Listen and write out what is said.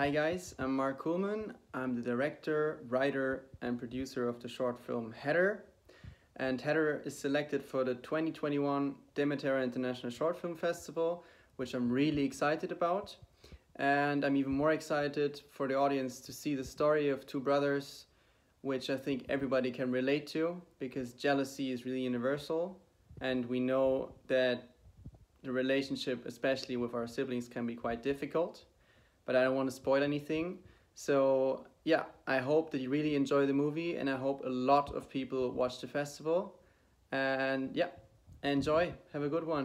Hi guys, I'm Mark Kuhlmann. I'm the director, writer, and producer of the short film Header. And Header is selected for the 2021 Demetera International Short Film Festival, which I'm really excited about. And I'm even more excited for the audience to see the story of two brothers, which I think everybody can relate to because jealousy is really universal. And we know that the relationship, especially with our siblings, can be quite difficult but I don't want to spoil anything. So yeah, I hope that you really enjoy the movie and I hope a lot of people watch the festival. And yeah, enjoy. Have a good one.